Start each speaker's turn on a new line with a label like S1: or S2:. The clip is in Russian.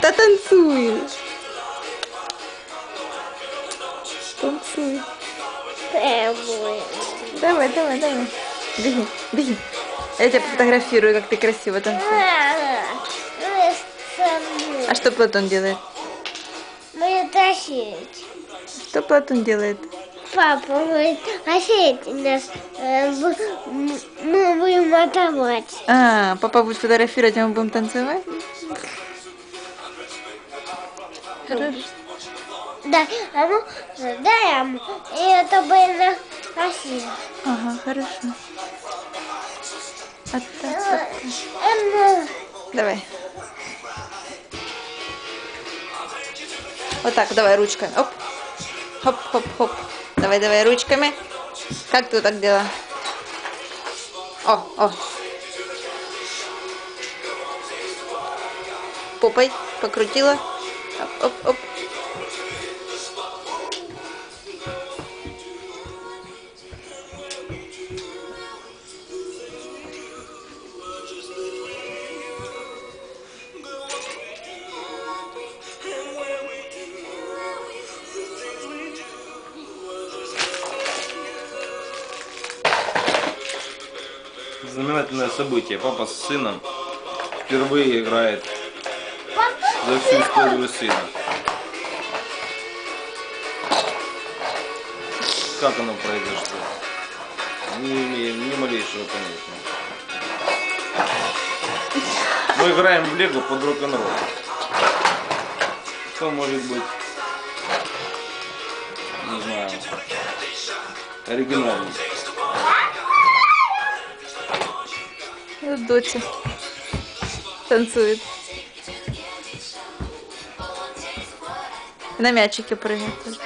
S1: Та танцуй. Танцуй. Давай, давай, давай. Беги, беги. Я тебя фотографирую, как ты красиво танцуешь. А что Платон делает?
S2: Мы тащить.
S1: Что Платон делает?
S2: Папа говорит, тащить нас. э, Мы будем атаковать.
S1: А, папа будет фотографировать, а мы будем танцевать? Хорошо.
S2: Да, а ну, дай ему. И это было красиво.
S1: Ага, хорошо. А так, так.
S2: Эм,
S1: Давай. Вот так, давай ручками. Оп. Хоп, хоп, хоп. Давай, давай ручками. Как ты так делала? О, о. Попой покрутила. Оп,
S3: Знаменательное событие. Папа с сыном впервые играет за всю историю сына. Как оно произошло? Не имеем ни малейшего понятия. Мы играем в Лего под рок-н-ролл. Что может быть? Не знаю. Оригинально.
S1: Вот танцует. На мячике прыгает. тоже.